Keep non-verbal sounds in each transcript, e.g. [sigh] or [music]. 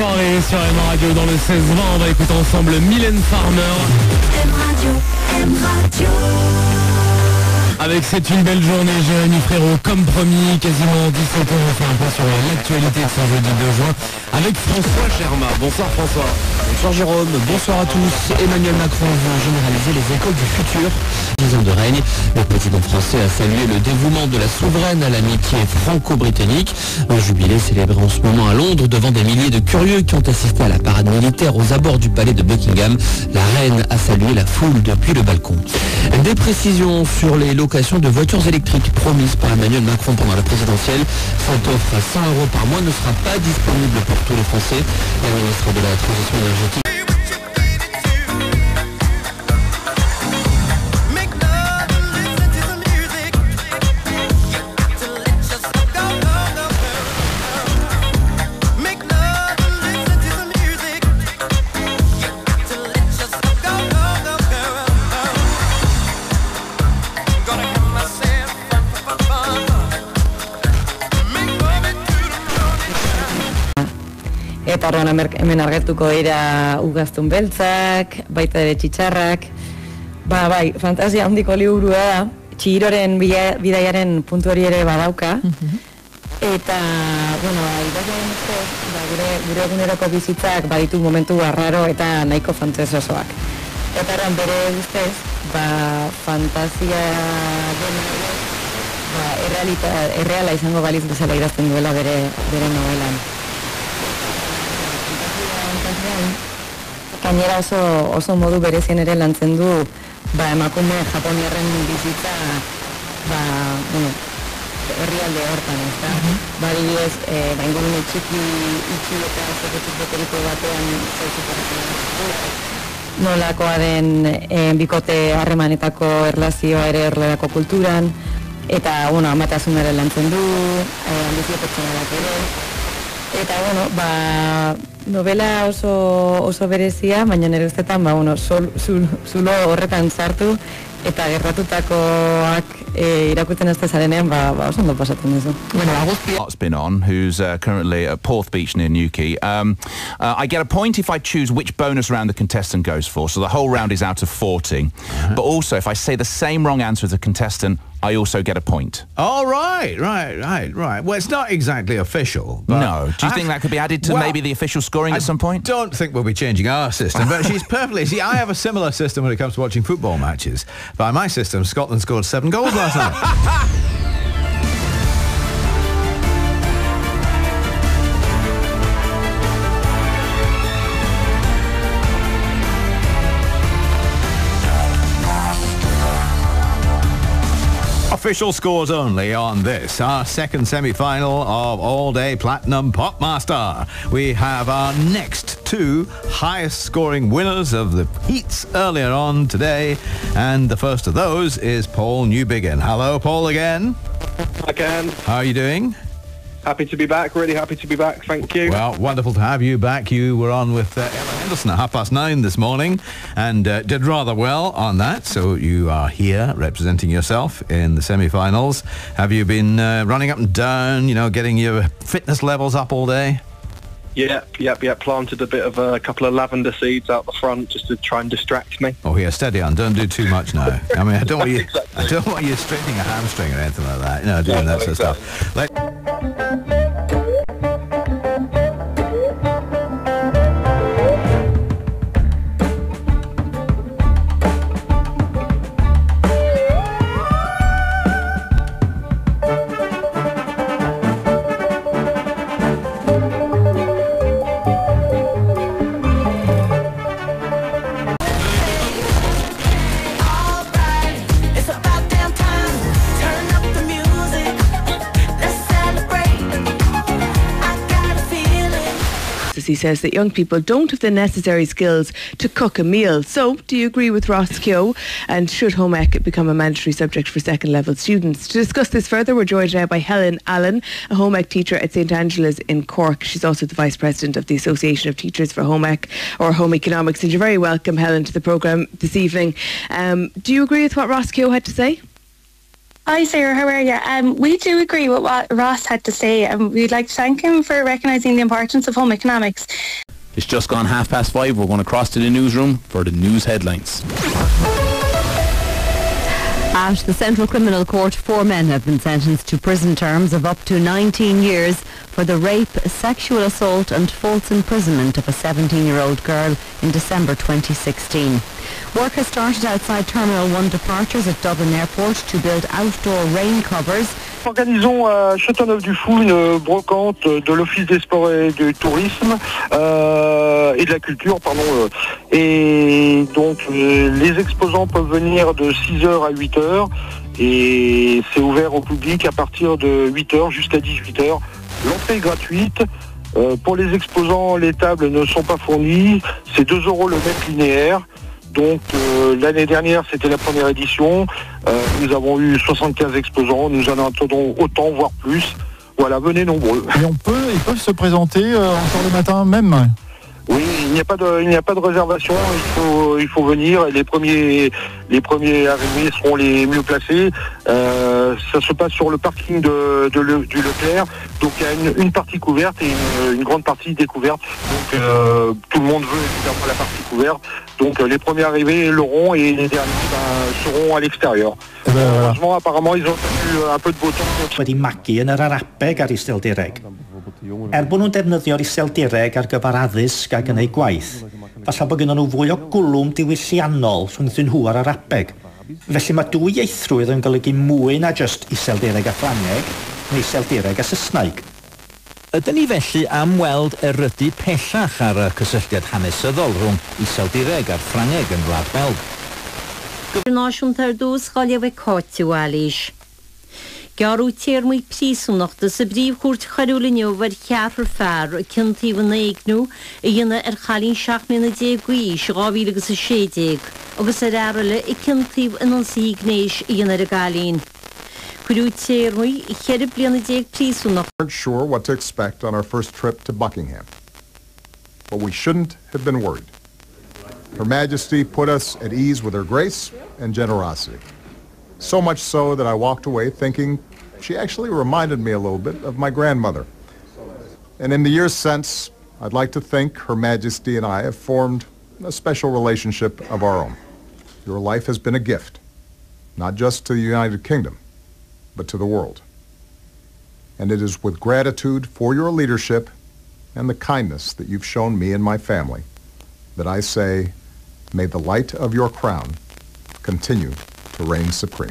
soirée sur M Radio dans le 16-20. On va écouter ensemble Mylène Farmer. M Radio, M Radio. Avec C'est une belle journée, Jérémy Frérot, comme promis, quasiment 17h, on fait un point sur l'actualité de ce jeudi 2 juin avec François Germain. Bonsoir François. Bonsoir Jérôme, bonsoir à tous. Emmanuel Macron vient généraliser les écoles du futur. 10 ans de règne, le président français a salué le dévouement de la souveraine à l'amitié franco-britannique. Un jubilé célébré en ce moment à Londres devant des milliers de curieux qui ont assisté à la parade militaire aux abords du palais de Buckingham. La reine a salué la foule depuis le balcon. Des précisions sur les locations de voitures électriques promises par Emmanuel Macron pendant la présidentielle. Cette offre à 100 euros par mois ne sera pas disponible pour tous les Français. La ministre de la Transition énergétique Hemer- hemen argetuko dira ugaztun beltzak, baita ere txitsarrak. Ba, bai, fantasia handiko liburua da, txiroren bidaiaren puntu hori ere badauka. Eta, bueno, idazleen ustez, ba, gure, gure eguneroko bizitzak baditu momentu arraro eta nahiko fantzesosoak. Eta erran bere ustez, ba, fantasia dena ba, errealita, erreala izango baliz bezala idazten duela bere, bere novelan. Gainera oso, oso modu berezien ere lantzen du ba, emakume japoniarren bizitza ba, bueno, herrialde hortan, ez da? Ba, adibidez, e, ba, ingurune txiki, itxi eta zeketik beteriko batean nolakoa den e, bikote harremanetako erlazioa ere erlerako kulturan, eta, bueno, amatasunaren lantzen du, e, ambizio pertsonalak ere, Eta, bueno, ba, novela oso, oso berezia, baina nire ustetan, ba, bueno, sol, zul, zulo horretan sartu, eta gerratutakoak e, irakurtzen ez zarenean, ba, ba, oso ondo pasatzen duzu. Bueno, aguzti Mark's been on, who's uh, currently at Porth Beach near Newquay. Um, uh, I get a point if I choose which bonus round the contestant goes for, so the whole round is out of 40. But also, if I say the same wrong answer as the contestant, I also get a point. Oh, right, right, right, right. Well, it's not exactly official. But no. Do you I- think that could be added to Well, maybe the official scoring I at some point? don't think we'll be changing our system, but she's perfectly. See, I have a similar system when it comes to watching football matches. By my system, Scotland scored seven goals last night. [laughs] Official scores only on this, our second semi-final of all-day Platinum Popmaster. We have our next two highest scoring winners of the heats earlier on today, and the first of those is Paul Newbigin. Hello, Paul again. Again, How are you doing? Happy to be back. Really happy to be back. Thank you. Well, wonderful to have you back. You were on with uh, Ella Henderson at half past nine this morning and uh, did rather well on that. So you are here representing yourself in the semi-finals. Have you been uh, running up and down, you know, getting your fitness levels up all day? Yep, yep, yep. Planted a bit of a couple of lavender seeds out the front just to try and distract me. Oh, here, steady on. Don't do too much now. I mean, I don't want you. Exactly. [laughs] I don't want you straightening a hamstring or anything like that. You know, doing No, that no, sort of stuff. Let, says that young people don't have the necessary skills to cook a meal. So, do you agree with Ross Keogh? And should home ec become a mandatory subject for second level students? To discuss this further, we're joined now by Helen Allen, a home ec teacher at St Angela's in Cork. She's also the vice president of the Association of Teachers for Home Ec or Home Economics. And you're very welcome, Helen, to the programme this evening. Um, do you agree with what Ross Keogh had to say? Hi Sarah, how are you? Um, we do agree with what Ross had to say and we'd like to thank him for recognising the importance of home economics. It's just gone half past five. We're going to cross to the newsroom for the news headlines. At the Central Criminal Court, four men have been sentenced to prison terms of up to 19 years for the rape, sexual assault and false imprisonment of a 17-year-old girl in December 2016. Work has started outside Terminal 1 departures at Dublin Airport to build outdoor rain covers. Organisons à Châteauneuf-du-Fou une brocante de l'Office des sports et du tourisme euh, et de la culture, pardon. euh. et donc euh, les exposants peuvent venir de 6h à 8h et c'est ouvert au public à partir de 8h jusqu'à 18h. L'entrée est gratuite. Euh, pour les exposants, les tables ne sont pas fournies. C'est 2 euros le mètre linéaire. Donc euh, l'année dernière, c'était la première édition. Euh, nous avons eu 75 exposants. Nous en attendons autant, voire plus. Voilà, venez nombreux. Et on peut, ils peuvent se présenter euh, encore le matin même. Oui, il n'y a pas de, il n'y a pas de réservation. Il faut, il faut venir. Les premiers, les premiers arrivés seront les mieux placés. Euh, ça se passe sur le parking de, de Le- du Leclerc. Donc il y a une, une partie couverte et une, une grande partie découverte. Donc euh, tout le monde veut évidemment la partie couverte. Donc euh, les premiers arrivés l'auront et les derniers ben, seront à l'extérieur. Heureusement, apparemment, ils ont eu un peu de beau temps. Er bod nhw'n defnyddio'r iseldireg ar gyfer addysg a yn gwaith, falle bod gennyn nhw fwy o gwlwm diwylliannol rhwngthyn nhw ar yr abeg. Felly mae dwy eithrwydd yn golygu mwy na jyst iseldireg a Ffrangeg, neu iseldireg a Saesneg. Ydyn ni felly am weld erydu pellach ar y cysylltiad hanesyddol rhwng iseldireg a'r Ffrangeg yn Wlad Belg. Gwyrnosiwn tardws goliau we coti walish. Gearú sa choúlaniu bhar a cintíomh a dhéine ar chalín seaachmína déagí se gáhílagus a sédéag, agus a i cintíomh in an i a galín. Déag prísúnach weren't sure what to expect on our first trip to Buckingham. But we shouldn't have been worried. Her Majesty put us at ease with her grace and generosity. So much so that I walked away thinking she actually reminded me a little bit of my grandmother. And in the years since, I'd like to think Her Majesty and I have formed a special relationship of our own. Your life has been a gift, not just to the United Kingdom, but to the world and it is with gratitude for your leadership and the kindness that you've shown me and my family that I say, may the light of your crown continue to reign supreme.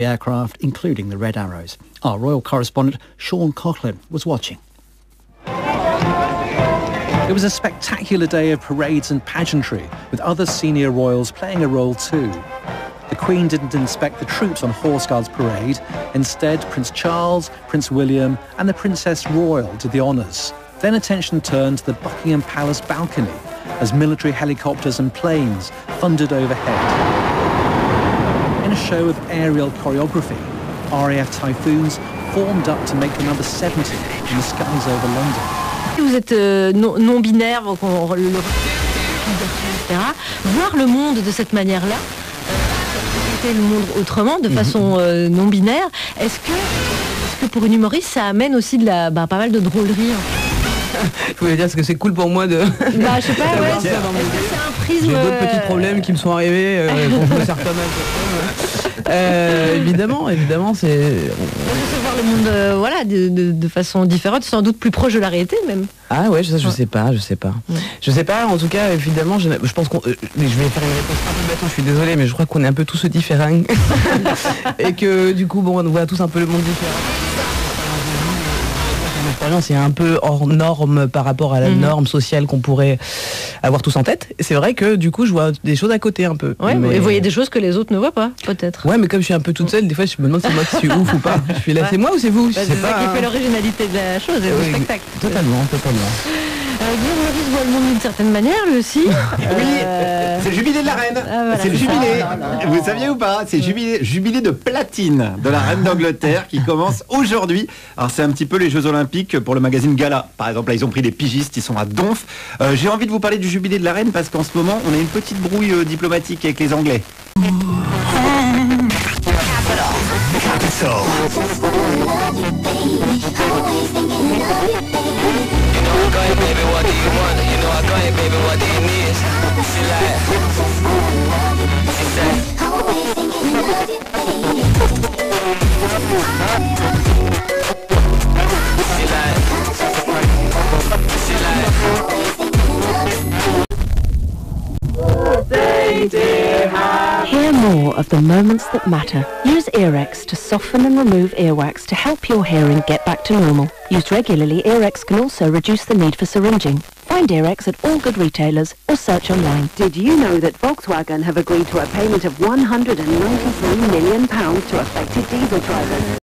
aircraft, including the Red Arrows. Our royal correspondent, Sean Coughlan, was watching. It was a spectacular day of parades and pageantry, with other senior royals playing a role too. The Queen didn't inspect the troops on Horse Guards Parade. Instead, Prince Charles, Prince William and the Princess Royal did the honours. Then attention turned to the Buckingham Palace balcony as military helicopters and planes thundered overhead. In a show of aerial choreography, RAF Typhoons formed up to make the number 70 in the skies over London. Vous êtes euh, non, non etc. Voir le monde de cette manière-là, euh, le monde autrement, de façon euh, non binaire, est-ce que, est-ce que pour une humoriste, ça amène aussi de la, bah, pas mal de drôlerie hein Je voulais dire parce que c'est cool pour moi de. Bah, je sais pas, [laughs] ouais, est-ce que c'est un prisme, J'ai d'autres euh, petits problèmes qui me sont arrivés. Euh, bon, je me sers pas mal. Euh, évidemment, évidemment, c'est. On peut voir le monde euh, voilà, de, de- de façon différente, sans doute plus proche de la réalité même. Ah ouais, ça je sais pas, je sais pas. Je sais pas, en tout cas, évidemment, je, je pense qu'on. euh, je vais faire une réponse un peu bête, je suis désolé, mais je crois qu'on est un peu tous différents. [laughs] Et que du coup, bon, on voit tous un peu le monde différent. Expérience est un peu hors norme par rapport à la Mhm. norme sociale qu'on pourrait avoir tous en tête. C'est vrai que du coup, je vois des choses à côté un peu. Ouais, Mais- Et vous voyez des choses que les autres ne voient pas, peut-être. Ouais, mais comme je suis un peu toute seule, des fois, je me demande si c'est moi qui suis [laughs] ouf ou pas. Je suis là, Ouais. c'est moi ou c'est vous? Bah, c'est ça pas, qui fait l'originalité de la chose et du spectacle. Totalement, totalement. Euh, Guillaume le monde d'une certaine manière, lui aussi. Oui, Euh, c'est le jubilé de la reine. Ah, voilà, c'est le jubilé. Ah. Vous saviez ou pas C'est le jubilé, jubilé de platine de la reine d'Angleterre qui commence aujourd'hui. Alors c'est un petit peu les Jeux Olympiques pour le magazine Gala. Par exemple, là ils ont pris des pigistes, ils sont à Donf. Euh, J'ai envie de vous parler du jubilé de la reine parce qu'en ce moment on a une petite brouille euh, diplomatique avec les Anglais. Hear more of the moments that matter. Use Earex to soften and remove earwax to help your hearing get back to normal. Used regularly, Earex can also reduce the need for syringing. Find Earex at all good retailers or search online. Did you know that Volkswagen have agreed to a payment of £193 million to affected diesel drivers?